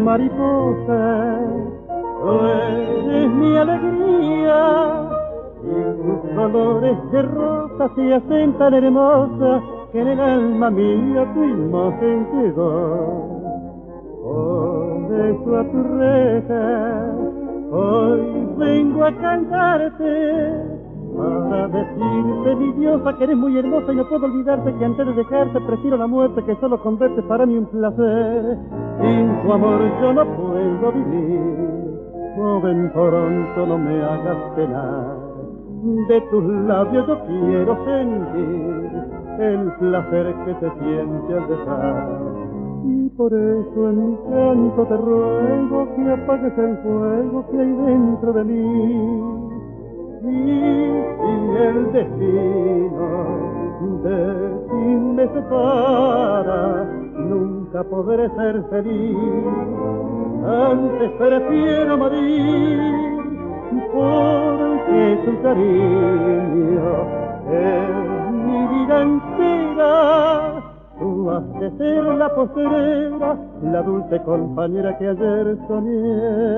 Mariposa, tú eres mi alegría, y tus colores de rosa se hacen tan hermosa que en el alma mía tu imagen quedó. Por eso a tu reja, hoy vengo a cantarte para decirte, mi diosa, que eres muy hermosa y no puedo olvidarte que antes de dejarte prefiero la muerte que solo con verte para mí un placer. Sin tu amor yo no puedo vivir, joven pronto no me hagas penar. De tus labios yo quiero sentir el placer que se siente al besar. Y por eso en mi canto te ruego que apagues el fuego que hay dentro de mí y el destino de ti me separa, nunca podré ser feliz. Antes prefiero morir, porque tu cariño es mi vida entera. Tú has de ser la postrera, la dulce compañera que ayer soñé.